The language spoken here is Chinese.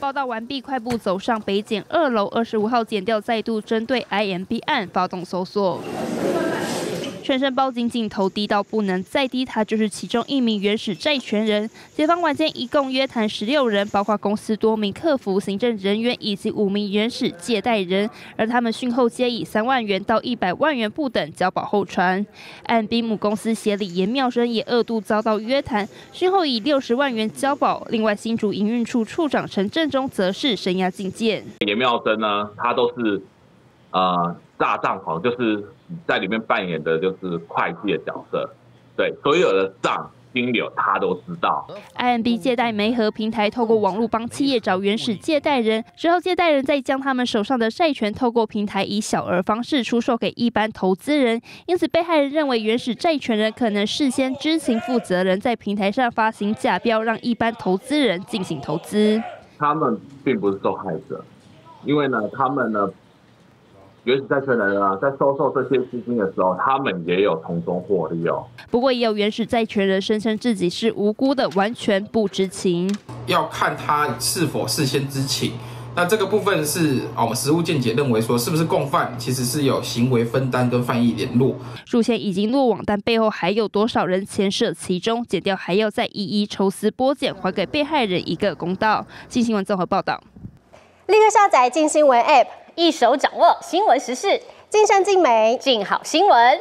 报道完毕，快步走上北检二楼，二十五号检调再度针对 IMB 案发动搜索。全身包紧镜头低到不能再低，他就是其中一名原始债权人。警方晚间一共约谈十六人，包括公司多名客服、行政人员以及五名原始借贷人，而他们讯后皆以三万元到一百万元不等交保候传。按比母公司协理严妙生也二度遭到约谈，讯后以六十万元交保。另外，新竹营运处处长陈振中则是生涯禁见。严妙生呢，他都是呃大账房，就是。在里面扮演的就是会计的角色，对所有的账金流他都知道。IMB 借贷媒合平台透过网络帮企业找原始借贷人，之后借贷人再将他们手上的债权透过平台以小额方式出售给一般投资人，因此被害人认为原始债权人可能事先知情，负责人在平台上发行假标，让一般投资人进行投资。他们并不是受害者，因为呢，他们呢。原始债权人啊，在收受这些资金的时候，他们也有从中获利哦。不过，也有原始债权人声称自己是无辜的，完全不知情。要看他是否事先知情。那这个部分是我们实务见解认为说，是不是共犯，其实是有行为分担跟犯意联络。数钱已经落网，但背后还有多少人牵涉其中？检调还要再一一抽丝剥茧，还给被害人一个公道。新新闻综合报道。立刻下载静新闻 App。一手掌握新闻时事，尽善尽美，尽好新闻。